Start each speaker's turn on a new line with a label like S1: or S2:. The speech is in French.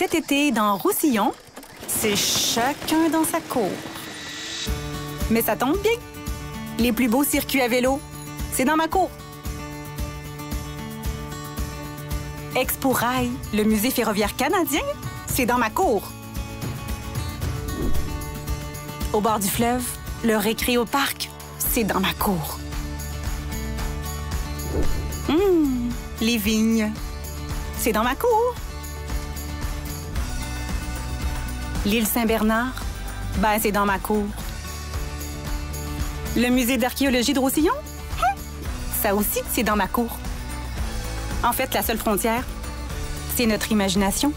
S1: Cet été, dans Roussillon, c'est chacun dans sa cour. Mais ça tombe bien. Les plus beaux circuits à vélo, c'est dans ma cour. Expo Rail, le musée ferroviaire canadien, c'est dans ma cour. Au bord du fleuve, le récré au parc, c'est dans ma cour. Hum, les vignes, c'est dans ma cour. L'île Saint-Bernard, ben c'est dans ma cour. Le musée d'archéologie de Roussillon, hein? ça aussi, c'est dans ma cour. En fait, la seule frontière, c'est notre imagination.